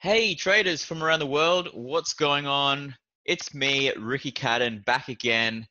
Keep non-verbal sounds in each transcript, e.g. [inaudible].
Hey, traders from around the world, what's going on? It's me, Ricky Cadan, back again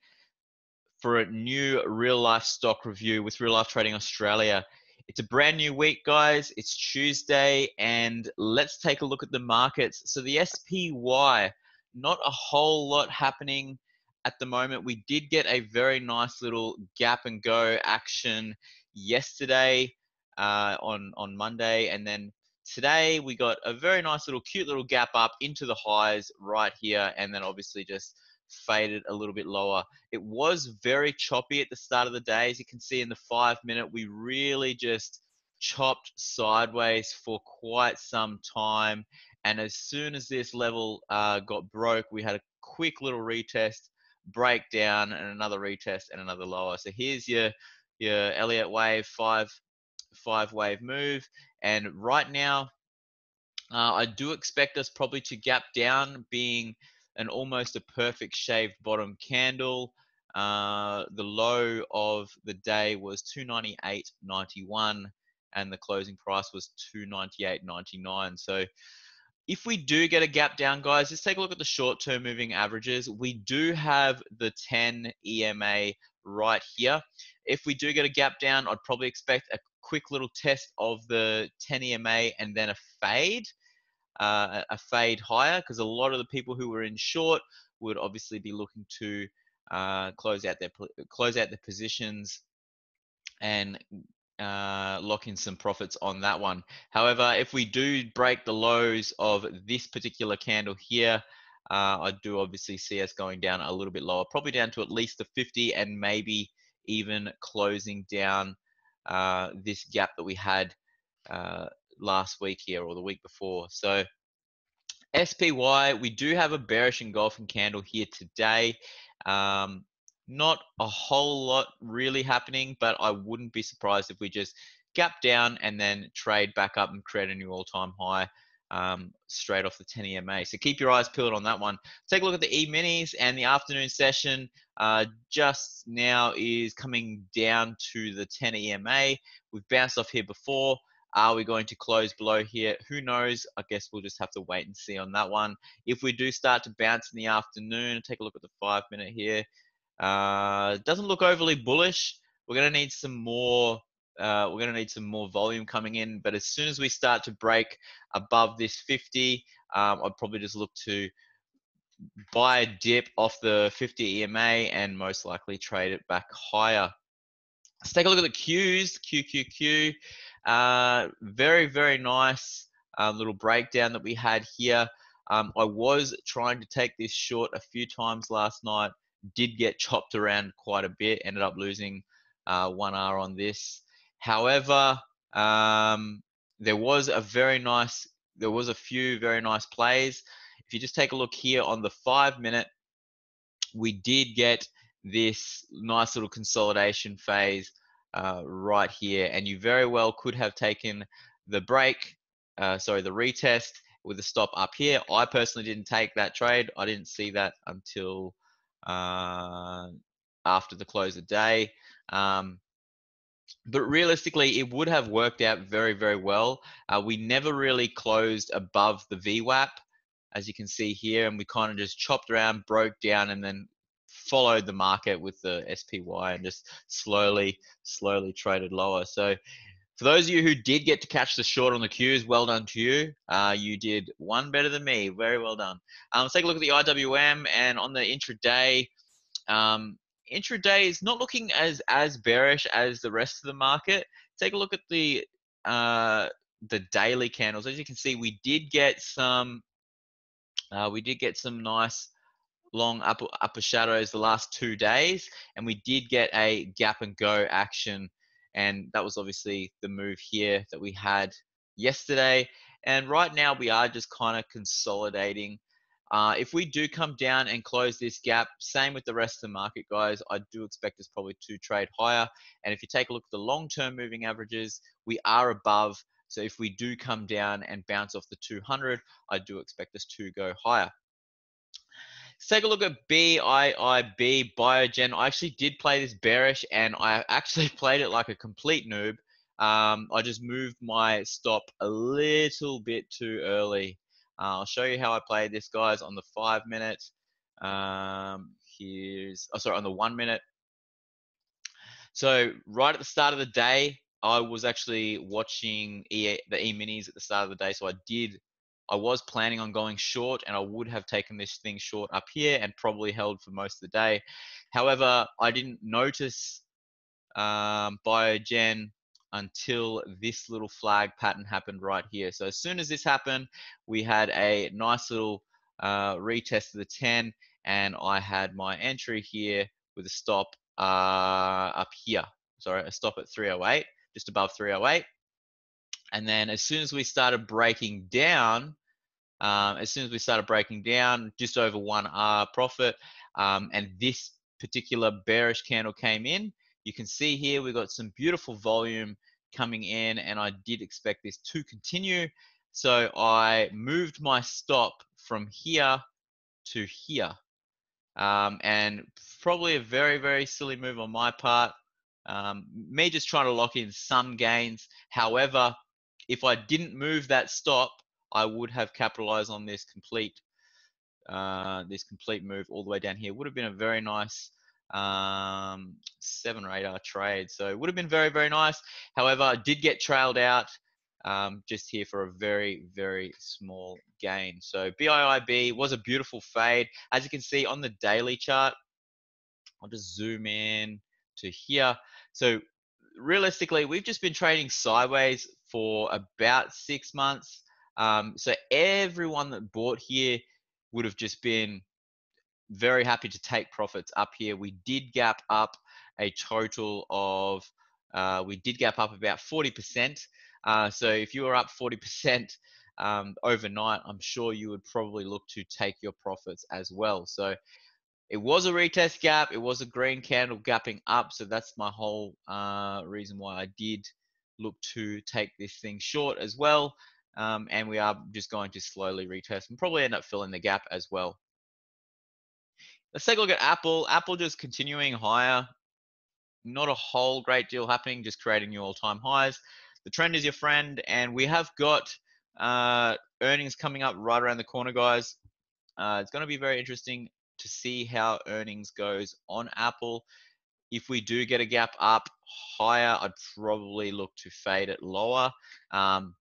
for a new real life stock review with Real Life Trading Australia. It's a brand new week, guys. It's Tuesday, and let's take a look at the markets. So, the SPY, not a whole lot happening at the moment. We did get a very nice little gap and go action yesterday uh, on, on Monday, and then today we got a very nice little cute little gap up into the highs right here and then obviously just faded a little bit lower. It was very choppy at the start of the day. As you can see in the five minute we really just chopped sideways for quite some time. And as soon as this level uh, got broke we had a quick little retest breakdown and another retest and another lower. So here's your your elliott wave five five wave move and right now, uh, I do expect us probably to gap down, being an almost a perfect shaved bottom candle. Uh, the low of the day was 298.91 and the closing price was 298.99. So if we do get a gap down, guys, let's take a look at the short term moving averages. We do have the 10 EMA right here. If we do get a gap down, I'd probably expect a quick little test of the 10 EMA and then a fade, uh, a fade higher, because a lot of the people who were in short would obviously be looking to uh, close out their close out their positions and uh, lock in some profits on that one. However, if we do break the lows of this particular candle here, uh, I do obviously see us going down a little bit lower, probably down to at least the 50 and maybe even closing down uh, this gap that we had uh, last week here or the week before. So SPY, we do have a bearish engulfing candle here today. Um, not a whole lot really happening, but I wouldn't be surprised if we just gap down and then trade back up and create a new all-time high um, straight off the 10 EMA. So keep your eyes peeled on that one. Take a look at the E-minis and the afternoon session uh, just now is coming down to the 10 EMA. We've bounced off here before. Are we going to close below here? Who knows? I guess we'll just have to wait and see on that one. If we do start to bounce in the afternoon, take a look at the five minute here. Uh, doesn't look overly bullish. We're going to need some more uh, we're going to need some more volume coming in. But as soon as we start to break above this 50, um, I'd probably just look to buy a dip off the 50 EMA and most likely trade it back higher. Let's take a look at the Qs, QQQ. Uh, very, very nice uh, little breakdown that we had here. Um, I was trying to take this short a few times last night, did get chopped around quite a bit, ended up losing uh, 1R on this. However, um, there was a very nice, there was a few very nice plays. If you just take a look here on the five minute, we did get this nice little consolidation phase uh, right here, and you very well could have taken the break, uh, sorry, the retest with a stop up here. I personally didn't take that trade. I didn't see that until uh, after the close of day. Um, but realistically, it would have worked out very, very well. Uh, we never really closed above the VWAP, as you can see here, and we kind of just chopped around, broke down, and then followed the market with the SPY and just slowly, slowly traded lower. So, for those of you who did get to catch the short on the Qs, well done to you. Uh, you did one better than me. Very well done. Um, let's take a look at the IWM and on the intraday. Um, intraday is not looking as as bearish as the rest of the market. Take a look at the uh, the daily candles. As you can see, we did get some uh, we did get some nice long upper upper shadows the last two days, and we did get a gap and go action, and that was obviously the move here that we had yesterday. And right now we are just kind of consolidating uh, if we do come down and close this gap, same with the rest of the market, guys, I do expect us probably to trade higher. And if you take a look at the long-term moving averages, we are above. So if we do come down and bounce off the 200, I do expect us to go higher. Let's take a look at BIIB, Biogen. I actually did play this bearish and I actually [laughs] played it like a complete noob. Um, I just moved my stop a little bit too early. I'll show you how I played this, guys, on the five minute. Um, here's, oh, sorry, on the one minute. So right at the start of the day, I was actually watching e, the E-minis at the start of the day. So I did, I was planning on going short and I would have taken this thing short up here and probably held for most of the day. However, I didn't notice um, Biogen until this little flag pattern happened right here. So as soon as this happened, we had a nice little uh, retest of the 10 and I had my entry here with a stop uh, up here. Sorry, a stop at 308, just above 308. And then as soon as we started breaking down, um, as soon as we started breaking down, just over one R profit, um, and this particular bearish candle came in, you can see here we got some beautiful volume coming in and I did expect this to continue. So I moved my stop from here to here. Um, and probably a very, very silly move on my part. Um, me just trying to lock in some gains. However, if I didn't move that stop, I would have capitalized on this complete uh, this complete move all the way down here. Would have been a very nice um, seven or eight hour trade. So it would have been very, very nice. However, did get trailed out um, just here for a very, very small gain. So BIIB was a beautiful fade. As you can see on the daily chart, I'll just zoom in to here. So realistically, we've just been trading sideways for about six months. Um, so everyone that bought here would have just been very happy to take profits up here. We did gap up a total of, uh, we did gap up about 40%. Uh, so if you were up 40% um, overnight, I'm sure you would probably look to take your profits as well. So it was a retest gap. It was a green candle gapping up. So that's my whole uh, reason why I did look to take this thing short as well. Um, and we are just going to slowly retest and probably end up filling the gap as well. Let's take a look at Apple. Apple just continuing higher. Not a whole great deal happening, just creating new all-time highs. The trend is your friend, and we have got uh, earnings coming up right around the corner, guys. Uh, it's going to be very interesting to see how earnings goes on Apple. If we do get a gap up higher, I'd probably look to fade it lower. Um,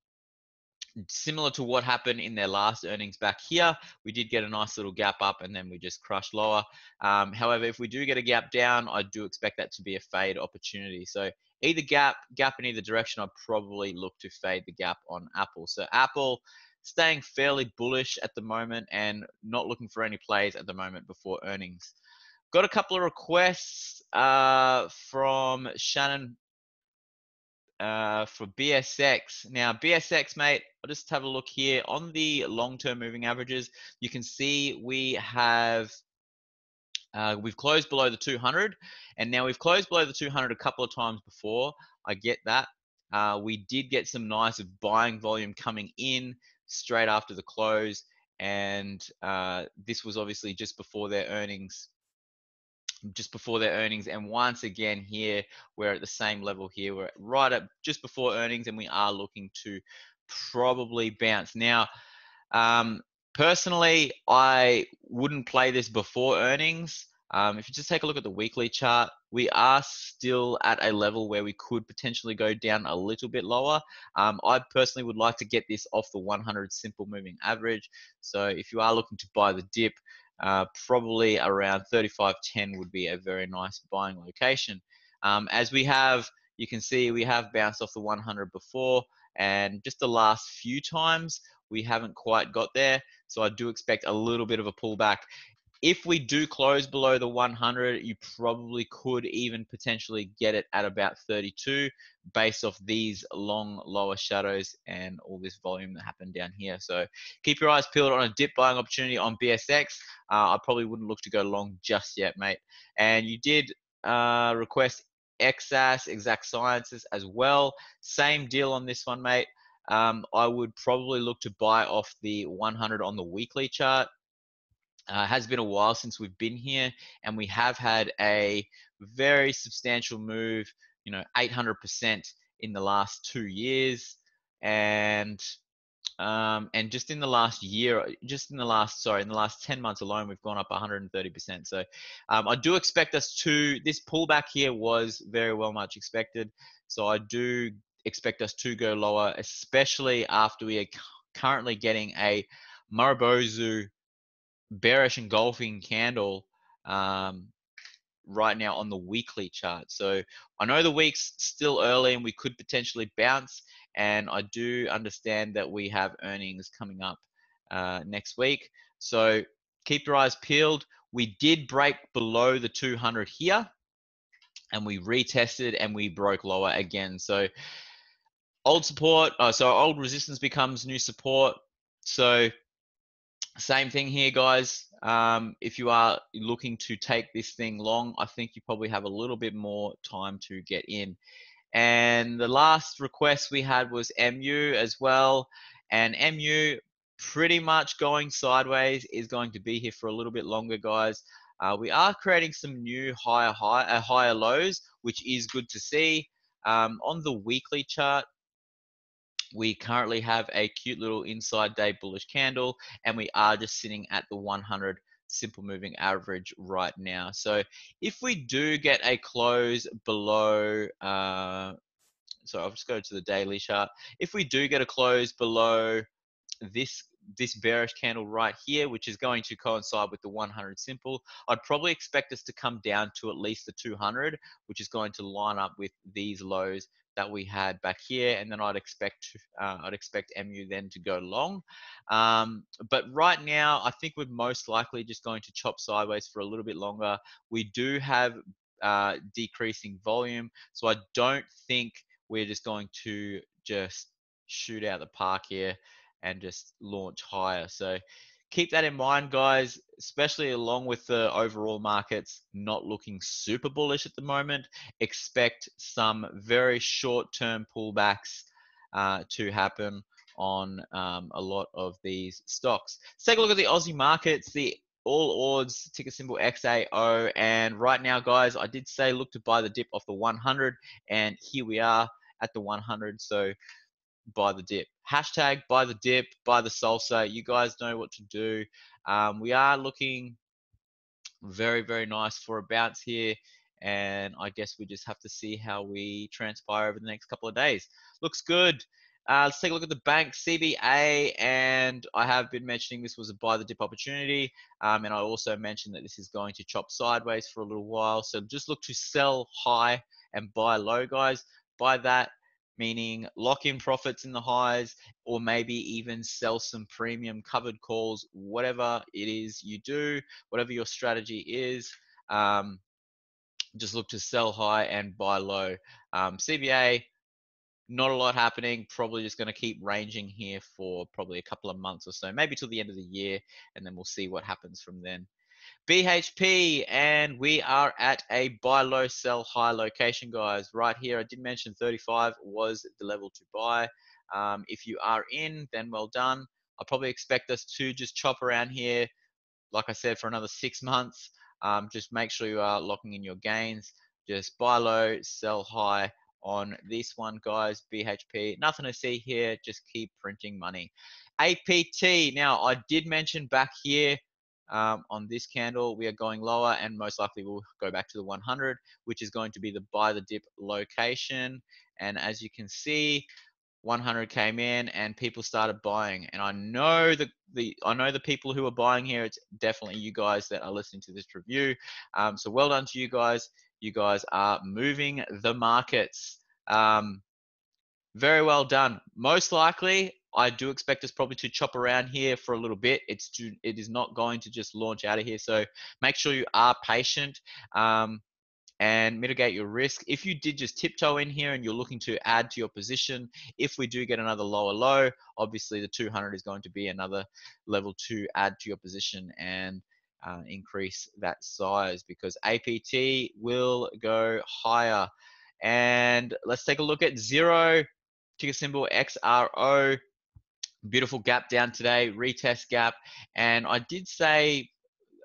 similar to what happened in their last earnings back here. We did get a nice little gap up and then we just crushed lower. Um, however, if we do get a gap down, I do expect that to be a fade opportunity. So either gap, gap in either direction, I'd probably look to fade the gap on Apple. So Apple staying fairly bullish at the moment and not looking for any plays at the moment before earnings. Got a couple of requests uh, from Shannon uh, for BSX. Now, BSX, mate, I'll just have a look here on the long-term moving averages. You can see we have uh, we've closed below the 200, and now we've closed below the 200 a couple of times before. I get that. Uh, we did get some nice of buying volume coming in straight after the close, and uh, this was obviously just before their earnings just before their earnings. And once again, here we're at the same level here. We're right at just before earnings, and we are looking to probably bounce. Now, um, personally, I wouldn't play this before earnings. Um, if you just take a look at the weekly chart, we are still at a level where we could potentially go down a little bit lower. Um, I personally would like to get this off the 100 simple moving average. So if you are looking to buy the dip, uh, probably around 35.10 would be a very nice buying location. Um, as we have, you can see we have bounced off the 100 before, and just the last few times we haven't quite got there. So I do expect a little bit of a pullback if we do close below the 100, you probably could even potentially get it at about 32 based off these long lower shadows and all this volume that happened down here. So keep your eyes peeled on a dip buying opportunity on BSX. Uh, I probably wouldn't look to go long just yet, mate. And you did uh, request XAS, Exact Sciences as well. Same deal on this one, mate. Um, I would probably look to buy off the 100 on the weekly chart uh, has been a while since we've been here, and we have had a very substantial move, you know, 800% in the last two years. And Um, and just in the last year, just in the last, sorry, in the last 10 months alone, we've gone up 130%. So um, I do expect us to, this pullback here was very well much expected. So I do expect us to go lower, especially after we are currently getting a Marubozu bearish engulfing candle um, right now on the weekly chart. So I know the week's still early and we could potentially bounce. And I do understand that we have earnings coming up uh, next week. So keep your eyes peeled. We did break below the 200 here and we retested and we broke lower again. So old support, oh, so old resistance becomes new support. So same thing here, guys. Um, if you are looking to take this thing long, I think you probably have a little bit more time to get in. And the last request we had was MU as well. And MU pretty much going sideways is going to be here for a little bit longer, guys. Uh, we are creating some new higher high uh, higher lows, which is good to see. Um, on the weekly chart, we currently have a cute little inside day bullish candle, and we are just sitting at the 100 simple moving average right now. So if we do get a close below, uh, so I'll just go to the daily chart. If we do get a close below this this bearish candle right here, which is going to coincide with the 100 simple, I'd probably expect us to come down to at least the 200, which is going to line up with these lows that we had back here, and then I'd expect uh, I'd expect MU then to go long. Um, but right now, I think we're most likely just going to chop sideways for a little bit longer. We do have uh, decreasing volume, so I don't think we're just going to just shoot out the park here and just launch higher. So keep that in mind, guys, especially along with the overall markets not looking super bullish at the moment. Expect some very short term pullbacks uh, to happen on um, a lot of these stocks. Let's take a look at the Aussie markets. The All Ords ticker symbol XAO. And right now, guys, I did say look to buy the dip off the 100, and here we are at the 100. So buy the dip. Hashtag buy the dip, buy the salsa. You guys know what to do. Um, we are looking very, very nice for a bounce here. And I guess we just have to see how we transpire over the next couple of days. Looks good. Uh, let's take a look at the bank CBA, and I have been mentioning this was a buy the dip opportunity, um, and I also mentioned that this is going to chop sideways for a little while. So just look to sell high and buy low, guys. Buy that meaning lock in profits in the highs or maybe even sell some premium covered calls, whatever it is you do, whatever your strategy is. Um, just look to sell high and buy low. Um, CBA, not a lot happening. Probably just going to keep ranging here for probably a couple of months or so, maybe till the end of the year, and then we'll see what happens from then. BHP, and we are at a buy low, sell high location, guys. Right here, I did mention 35 was the level to buy. Um, if you are in, then well done. I probably expect us to just chop around here, like I said, for another six months. Um, just make sure you are locking in your gains. Just buy low, sell high on this one, guys. BHP, nothing to see here. Just keep printing money. APT, now I did mention back here um, on this candle, we are going lower and most likely we'll go back to the 100, which is going to be the buy the dip location. And as you can see, 100 came in and people started buying. And I know the, the I know the people who are buying here. It's definitely you guys that are listening to this review. Um, so well done to you guys. You guys are moving the markets. Um, very well done. Most likely, I do expect us probably to chop around here for a little bit. It's to, it is not going to just launch out of here. So make sure you are patient um, and mitigate your risk. If you did just tiptoe in here and you're looking to add to your position, if we do get another lower low, obviously the 200 is going to be another level to add to your position and uh, increase that size because APT will go higher. And let's take a look at Xero, ticker symbol XRO beautiful gap down today, retest gap. And I did say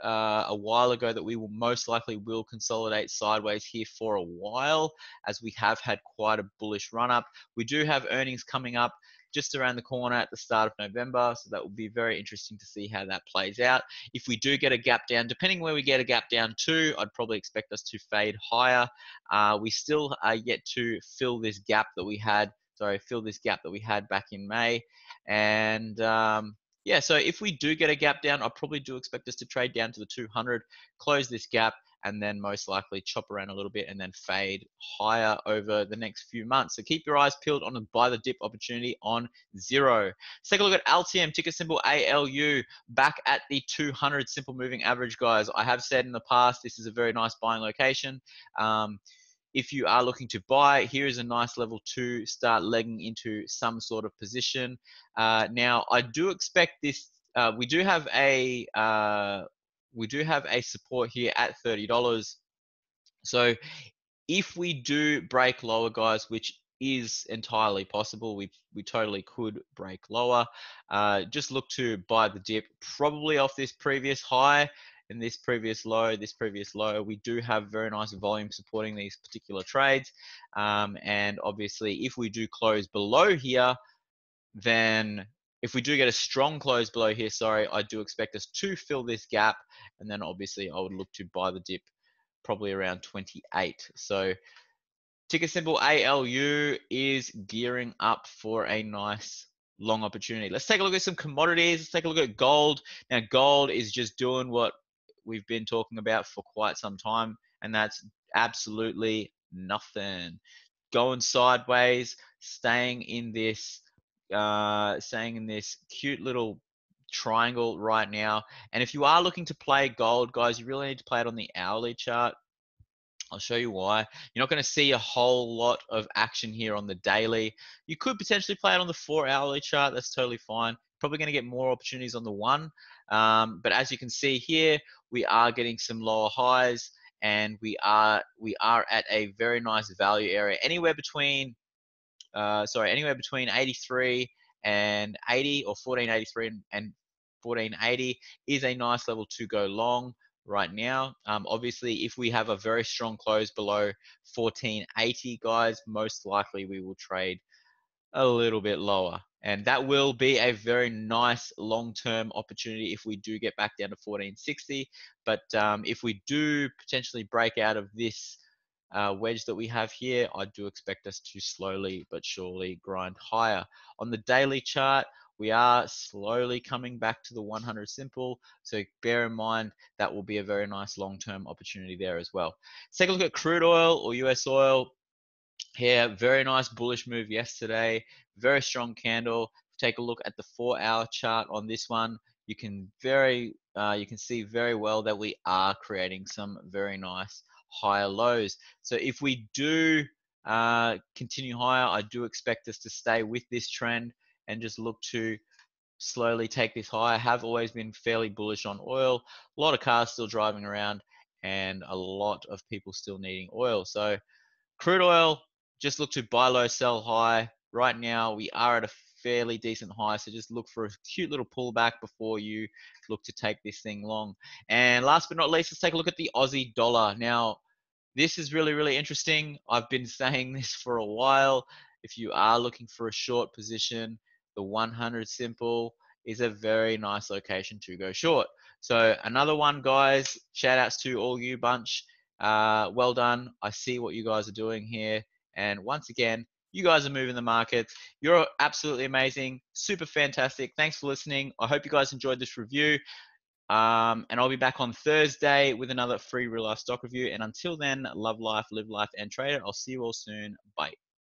uh, a while ago that we will most likely will consolidate sideways here for a while as we have had quite a bullish run up. We do have earnings coming up just around the corner at the start of November. So that will be very interesting to see how that plays out. If we do get a gap down, depending where we get a gap down to, I'd probably expect us to fade higher. Uh, we still are yet to fill this gap that we had. Sorry, fill this gap that we had back in May. And um, yeah, so if we do get a gap down, I probably do expect us to trade down to the 200, close this gap, and then most likely chop around a little bit and then fade higher over the next few months. So keep your eyes peeled on a buy the dip opportunity on Xero. Let's take a look at Altium, ticker symbol ALU, back at the 200 simple moving average, guys. I have said in the past, this is a very nice buying location. Um, if you are looking to buy, here is a nice level to start legging into some sort of position. Uh, now, I do expect this. Uh, we do have a uh, we do have a support here at $30. So if we do break lower, guys, which is entirely possible, we, we totally could break lower. Uh, just look to buy the dip probably off this previous high and this previous low, this previous low. We do have very nice volume supporting these particular trades. Um, and obviously, if we do close below here, then if we do get a strong close below here, sorry, I do expect us to fill this gap. And then obviously I would look to buy the dip probably around 28. So ticker symbol ALU is gearing up for a nice long opportunity. Let's take a look at some commodities. Let's take a look at gold. Now, gold is just doing what we've been talking about for quite some time, and that's absolutely nothing. Going sideways, staying in this uh, saying in this cute little triangle right now. And if you are looking to play gold, guys, you really need to play it on the hourly chart. I'll show you why. You're not going to see a whole lot of action here on the daily. You could potentially play it on the four hourly chart. That's totally fine. Probably going to get more opportunities on the one. Um, but as you can see here, we are getting some lower highs and we are we are at a very nice value area anywhere between uh, sorry, anywhere between 83 and 80 or 1483 and, and 1480 is a nice level to go long right now. Um, obviously, if we have a very strong close below 1480, guys, most likely we will trade a little bit lower. And that will be a very nice long-term opportunity if we do get back down to 1460. But um, if we do potentially break out of this uh, wedge that we have here, I do expect us to slowly but surely grind higher. On the daily chart, we are slowly coming back to the 100 simple. So bear in mind that will be a very nice long-term opportunity there as well. Let's take a look at crude oil or US oil. Here, very nice bullish move yesterday. Very strong candle. Take a look at the four-hour chart on this one. You can very, uh, you can see very well that we are creating some very nice higher lows. So if we do uh, continue higher, I do expect us to stay with this trend and just look to slowly take this higher. Have always been fairly bullish on oil. A lot of cars still driving around and a lot of people still needing oil. So crude oil, just look to buy low, sell high. Right now, we are at a fairly decent high. So just look for a cute little pullback before you look to take this thing long. And last but not least, let's take a look at the Aussie dollar. Now, this is really, really interesting. I've been [laughs] saying this for a while. If you are looking for a short position, the 100 simple is a very nice location to go short. So another one, guys. Shout outs to all you bunch. Uh, well done. I see what you guys are doing here. And once again, you guys are moving the market. You're absolutely amazing. Super fantastic. Thanks for listening. I hope you guys enjoyed this review. Um, and I'll be back on Thursday with another free real life stock review. And until then, love life, live life, and trade it. I'll see you all soon. Bye.